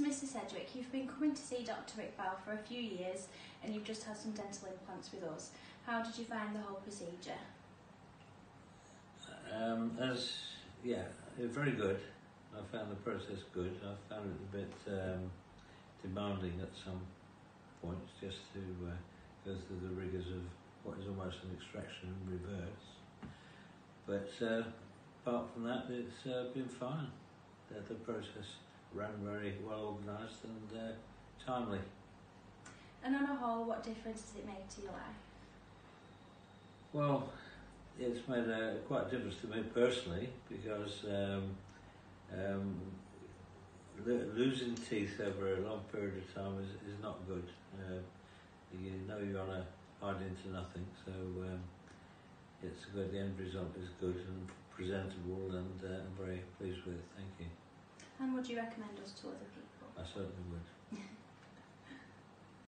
Mr. Sedgwick, you've been coming to see Dr. Bell for a few years and you've just had some dental implants with us. How did you find the whole procedure? Um, as yeah, very good. I found the process good. I found it a bit um, demanding at some points, just to uh, go through the rigours of what is almost an extraction in reverse. But uh, apart from that, it's uh, been fine. The, the process ran very well organised and uh, timely. And on a whole, what difference does it make to your life? Well, it's made a quite a difference to me personally because um, um, lo- losing teeth over a long period of time is, is not good. Uh, you know you're on a hide into nothing, so um, it's good. The end result is good and presentable, and uh, I'm very pleased with it. Thank you. And would you recommend us to other people? I certainly would.